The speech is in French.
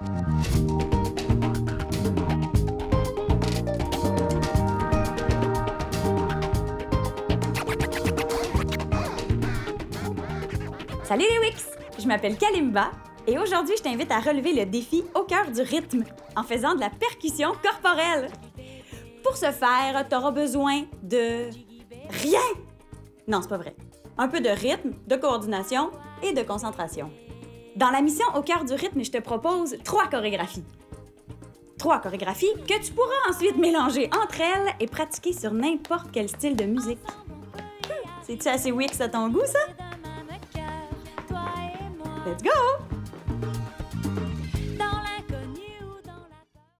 Salut les Wix! Je m'appelle Kalimba et aujourd'hui je t'invite à relever le défi au cœur du rythme en faisant de la percussion corporelle. Pour ce faire, tu auras besoin de rien! Non, c'est pas vrai. Un peu de rythme, de coordination et de concentration. Dans la mission Au cœur du rythme, je te propose trois chorégraphies. Trois chorégraphies que tu pourras ensuite mélanger entre elles et pratiquer sur n'importe quel style de musique. C'est-tu assez Wix à ton goût, ça? Let's go!